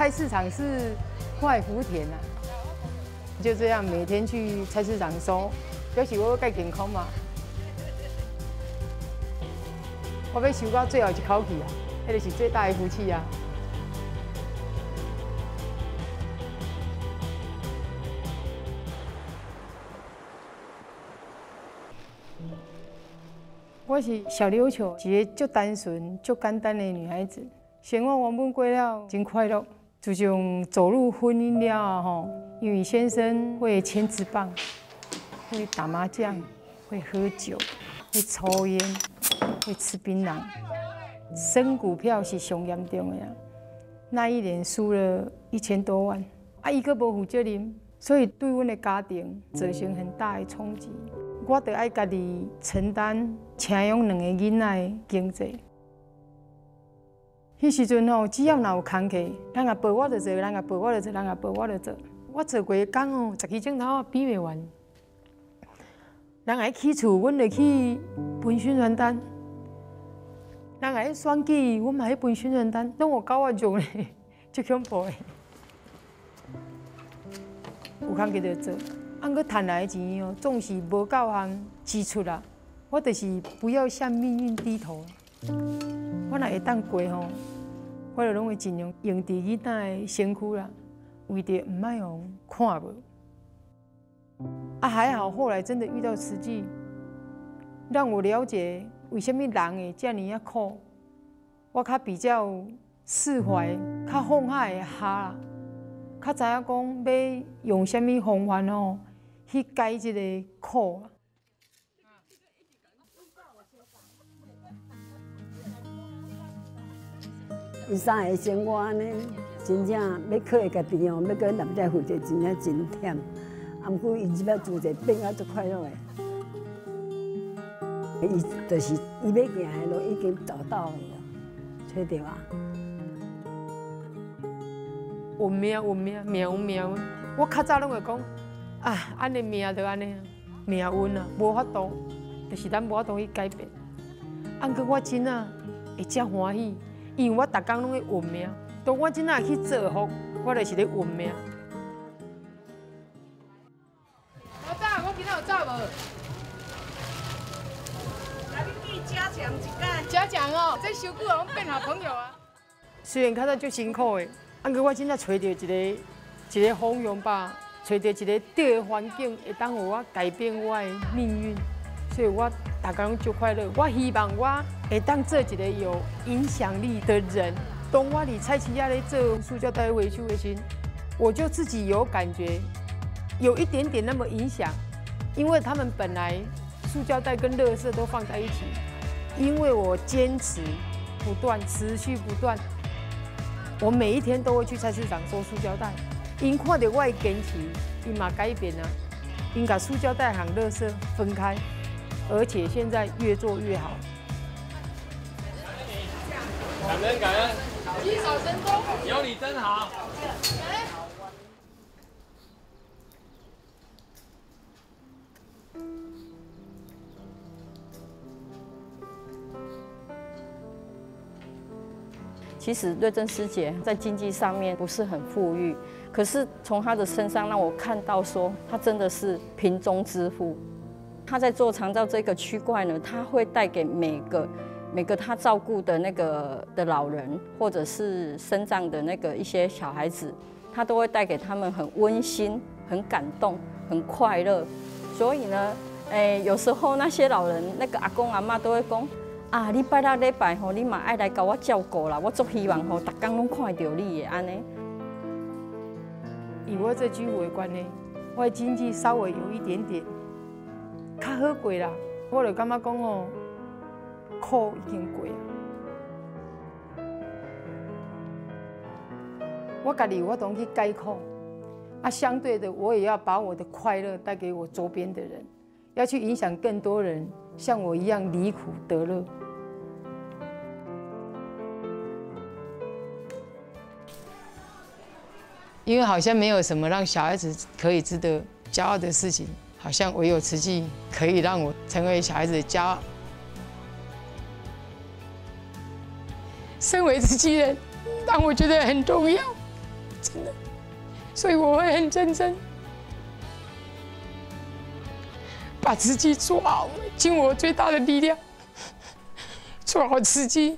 菜市场是快福田啊，就这样每天去菜市场收，表示我要健康嘛。我要收到最后一口气啊，迄个是最大的福气啊。我是小琉球，一个足单纯、足简单的女孩子，生活原本过了真快乐。自从走入婚姻了吼，因为先生会牵制棒，会打麻将，会喝酒，会抽烟，会吃槟榔，生股票是上严重的呀。那一年输了一千多万，啊，伊个无负责任，所以对阮的家庭造成很大的冲击。我得爱家己承担请养两个囡仔的经济。迄时阵吼，只要若有空课，人也陪我着做，人也陪我着做，人也陪我着做。我做过工哦，十几钟头啊，比袂完。人爱起厝，阮就去分宣传单；人爱选举，阮嘛去分宣传单。拢有够我做咧，足恐怖的。有空去就做。按个赚来的钱哦，总是无够通支出啦。我就是不要向命运低头。我若会当过吼，我就拢会尽量用伫囡仔的身躯啦，为着毋爱互看无。啊，还好后来真的遇到慈济，让我了解为什么人会遮尔啊苦。我较比较释怀，较放海的下，较知影讲要用什么方法哦。去解这个苦！伊三个生活安尼，真正要靠伊家己哦，要跟男仔负责，真正真忝。啊，毋过伊即摆做者变啊，足快乐的。伊就是伊要行的路已经找到了，找到啊！有命有命，命有命。我较早拢会讲。啊，安尼命就安尼，命运啊，无法度，就是咱无法度去改变。按过我真啊会遮欢喜，因为我逐工拢在运命。当我真啊去造福，我就是咧运命。老大，我今仔有走无？来，你去加强一下。加强哦，这小久啊，拢变好朋友啊。虽然较早足辛苦的，按过我真啊找到一个一个方向吧。找到一个对的环境，会当互我改变我的命运，所以我逐工拢足快乐。我希望我会当做一个有影响力的人。当我伫菜市亚咧做塑胶袋维修的时，我就自己有感觉，有一点点那么影响，因为他们本来塑胶袋跟垃圾都放在一起，因为我坚持不断、持续不断，我每一天都会去菜市场收塑胶袋。因看到我的坚持，因嘛改变了，因把塑胶袋和垃圾分开，而且现在越做越好。感恩感恩，积少成多，有你真好。其实瑞珍师姐在经济上面不是很富裕。可是从她的身上让我看到，说她真的是贫中之富。她在做长照这个区块呢，她会带给每个每个他照顾的那个的老人，或者是身障的那个一些小孩子，他都会带给他们很温馨、很感动、很快乐。所以呢，诶，有时候那些老人那个阿公阿妈都会讲：啊，你拜六礼拜吼，你嘛爱来甲我照顾啦。我足希望吼，逐工拢看到你的安尼。以我这居委关呢，我的经济稍微有一点点较好过啦，我就感觉讲哦，苦已经过。我家己我懂去解苦，啊，相对的，我也要把我的快乐带给我周边的人，要去影响更多人像我一样离苦得乐。因为好像没有什么让小孩子可以值得骄傲的事情，好像唯有慈济可以让我成为小孩子的骄傲。身为自己人，让我觉得很重要。真的。所以我会很认真，把自己做好，尽我最大的力量做好自己。